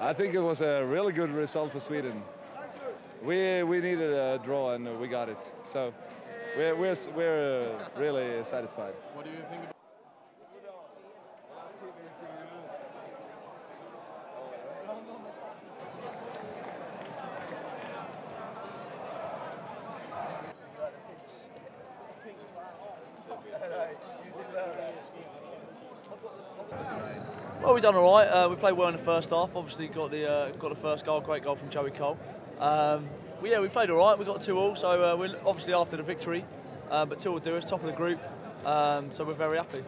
I think it was a really good result for Sweden. We we needed a draw and we got it. So we're we're we're really satisfied. What do you think? About Well, we've done all right. Uh, we played well in the first half. Obviously, got the uh, got the first goal, great goal from Joey Cole. Um, well, yeah, we played all right. We got two all, so uh, we're obviously after the victory, uh, but two will do us top of the group. Um, so we're very happy.